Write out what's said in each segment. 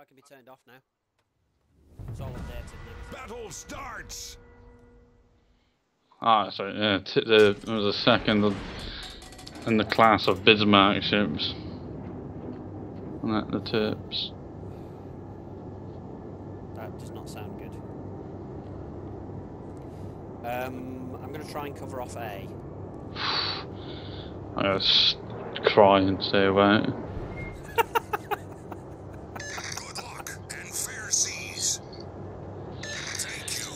Oh, it can be turned off now. It's all updated. Battle starts! Ah, sorry, yeah, t the, there was a second in the class of Bismarck ships. And that the tips. That does not sound good. Um, I'm going to try and cover off A. I gotta cry and stay away.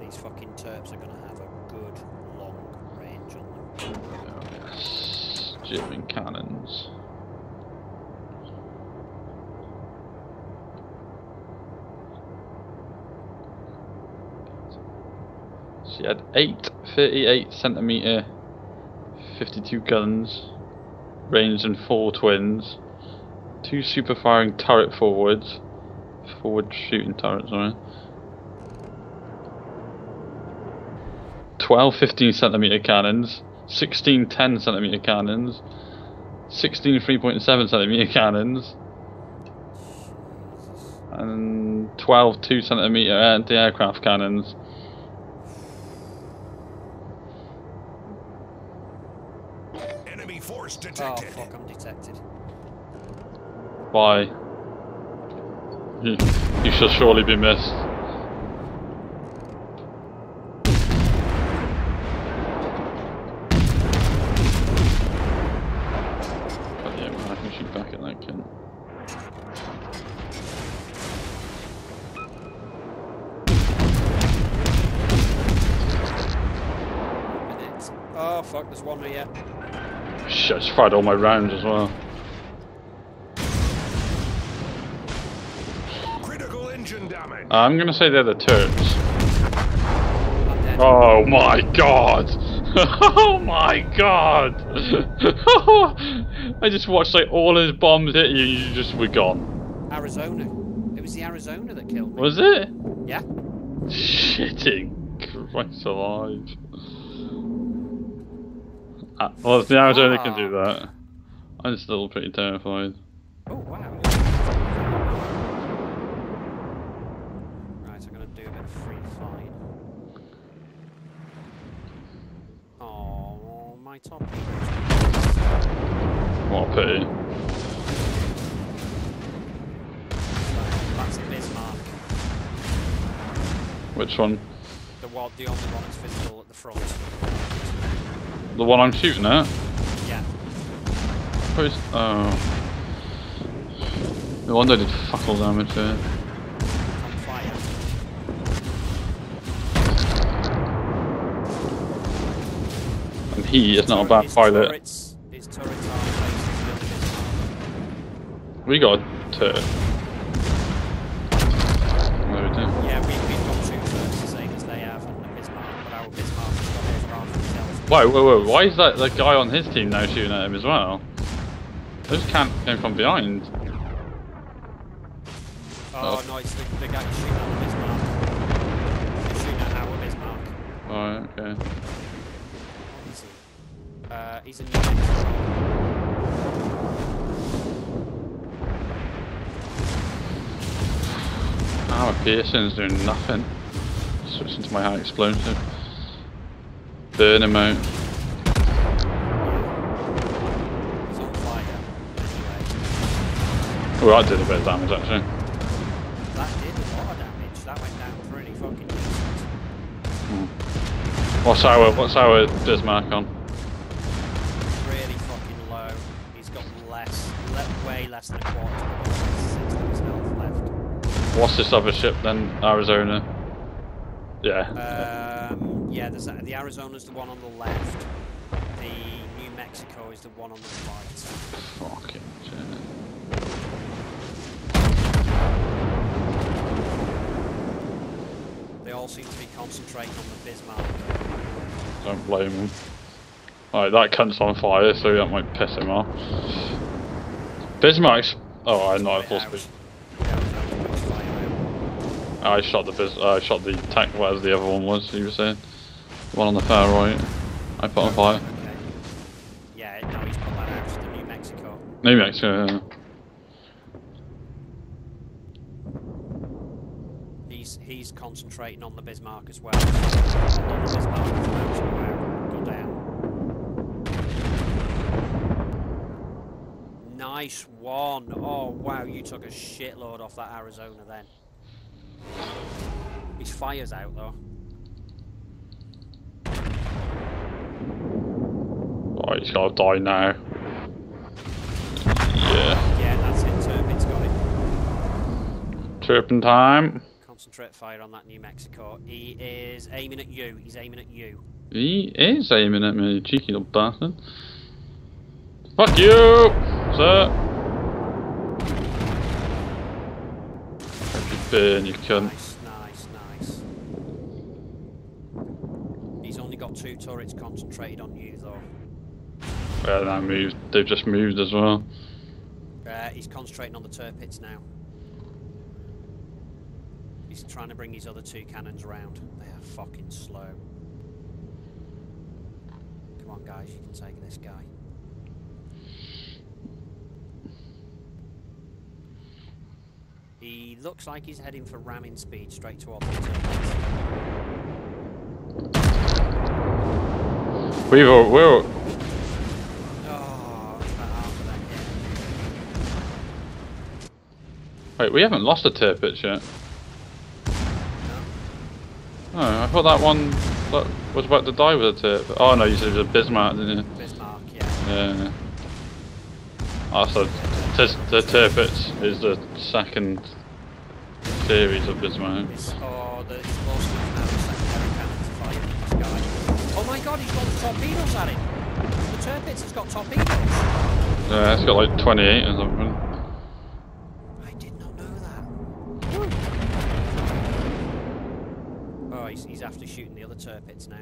these fucking Terps are going to have a good long range on them. German cannons. She had eight 38 centimeter 52 guns, ranged in four twins, two super firing turret forwards, forward shooting turrets, sorry. 12 15 centimeter cannons, 16 10 centimeter cannons, 16 3.7 centimeter cannons, and 12 2 centimeter anti aircraft cannons. Enemy force Oh, detected. fuck, I'm detected. Why? You, you shall surely be missed. There's one here. Shit, I just fired all my rounds as well. Critical engine damage. I'm gonna say they're the Turks. Oh my god! oh my god! I just watched like all his bombs hit you and you just were gone. Arizona. It was the Arizona that killed me. Was it? Yeah. Shitting Christ alive. Uh, well, if the Arizona can do that, I'm still pretty terrified. Oh, wow. Right, I'm going to do a bit of free flying. Oh, my torpedoes. What a pity. That's Bismarck. Which one? The, one, the only one that's visible at the front. The one I'm shooting at? Yeah. Oh. The one that did fuck all damage there. On fire. And he is not a bad pilot. Turrets, turrets are places built in Bismarck. We got a turret. There we do. Yeah, we, we've got two turrets the same as they have on the Bismarck, but our Bismarck has got those rather cells. Whoa, whoa, whoa. Why is that the guy on his team now shooting at him as well? Those can't came from behind. Oh, Oh. no, it's the, the guy shooting at his mark. He's shooting at our Bismarck. Alright, okay. What is he? Uh, he's a New. Ah, Pearson's doing nothing. Switching to my high explosive. Burn him out. He's on fire. Anyway, Oh, that did a bit of damage actually. that did a lot of damage. That went down pretty fucking decent. What's our what's our Bismarck on? Really fucking low. He's got less, le way less than a quarter. He's six health left. What's this other ship then? Arizona. Yeah. Um, yeah, there's a, the Arizona's the one on the left. The New Mexico is the one on the right. Fucking shit. They all seem to be concentrating on the Bismarck. Don't blame him. Alright, that cunt's on fire, so that might piss him off. Bismarck's. Oh, I know. I Put it thought. out. I was going to put his fire out. I shot the bis. I shot the tank. Whatever the other one was. You were saying. One on the far right. I put on fire. Okay. Yeah, no, he's put that out to New Mexico. New Mexico. yeah. He's he's concentrating on the Bismarck as well. On the Bismarck to go go down. Nice one. Oh wow, you took a shitload off that Arizona then. His fire's out though. Right, he's gotta die now. Yeah. Yeah, that's it. Turpin's got it. Turpentine. Time. Concentrate fire on that New Mexico. He is aiming at you. He's aiming at you. He is aiming at me, cheeky little bastard. Fuck you, sir. Burn, you cunt. Nice, nice, nice. He's only got two turrets concentrated on you though. That moved. They've just moved as well. Uh, he's concentrating on the Tirpitz now. He's trying to bring his other two cannons around. They are fucking slow. Come on, guys, you can take this guy. He looks like he's heading for ramming speed straight towards the Tirpitz. We've al- we're wait. We haven't lost a Tirpitz yet. No? Oh, I thought that one that was about to die with a turpit. Oh no, you said it was a Bismarck, didn't you? Bismarck, yeah. Yeah. Oh, so the Tirpitz is the second series of Bismarck. Oh, the, it's close enough now, the secondary cannons are firing at this guy. Oh my god, he's got the torpedoes at him! The Tirpitz has got torpedoes! Yeah, it's got like 28 or something. Oh, he's, he's after shooting the other Tirpitz now.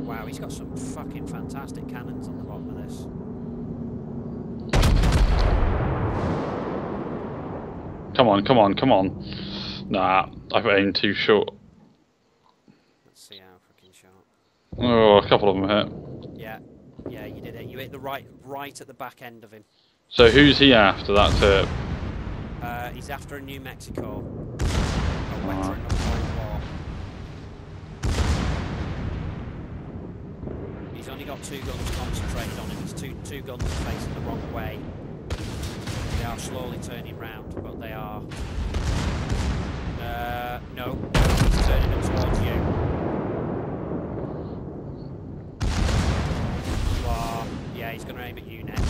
Wow, he's got some fucking fantastic cannons on the bottom of this. Come on, come on, come on. Nah, I've aimed too short. Let's see how fucking sharp. Oh, a couple of them hit. Yeah, yeah, you did it. You hit the right, right at the back end of him. So who's he after? That turp? Uh, he's after a New Mexico. A veteran of Cold War. He's only got two guns concentrated on him. His two two guns facing the wrong way. They are slowly turning round, but they are. Uh, no, he's turning them towards you. You are. Yeah, he's going to aim at you next.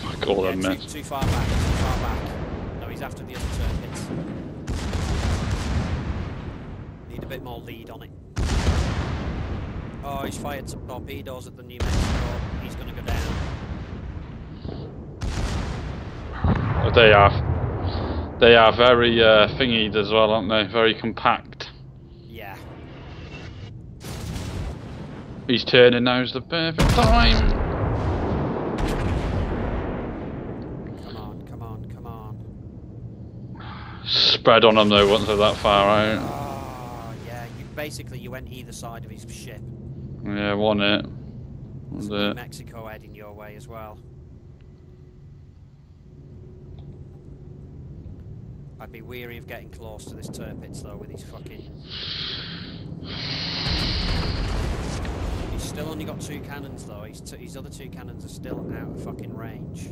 Fuck all Yeah, too, mess. too far back, too far back. No, he's after the other Tirpitz. Need a bit more lead on it. Oh, he's fired some torpedoes at the New Mexico. He's going to go down. They are. They are very uh, thingied as well, aren't they? Very compact. Yeah. He's turning now. now's the perfect time. Come on, come on, come on. Spread on them though once they're that far out. Oh, yeah. You basically you went either side of his ship. Yeah, one hit. There's Was it? Mexico heading your way as well. I'd be weary of getting close to this Tirpitz though with his fucking. He's still only got two cannons though. His, t- his other two cannons are still out of fucking range.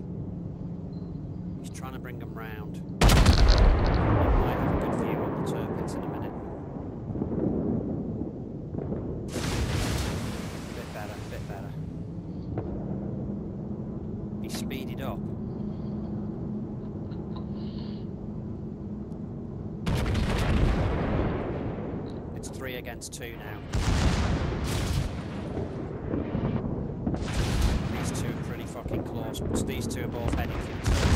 He's trying to bring them round. He might have a good view on the Tirpitz in a minute. Speeded up. It's three against two now. These two are pretty fucking close, these two are both heading for the turret.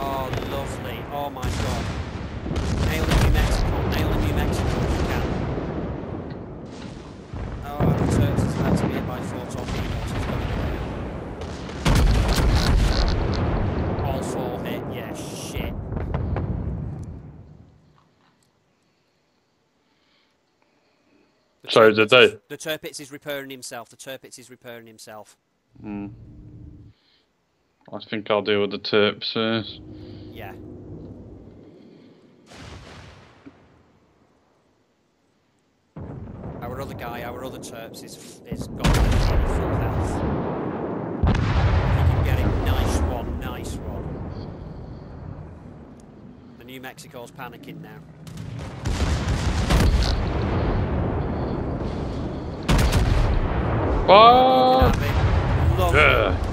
Oh, Bosley. Oh my god. Nail in New Mexico. Nail in New Mexico if you can. Oh, the Turks is about to be hit by four torpedoes. He's going away. All four hit. Yeah, shit. The Sorry, did Tirpitz they? The Tirpitz is repairing himself. The Tirpitz is repairing himself. Hmm. I think I'll deal with the Terps first. Yeah. Our other guy, our other Terps, is is got like nearly full health. You can get him, nice one, nice one. The New Mexico's panicking now. What? Have it. Lovely. Yeah.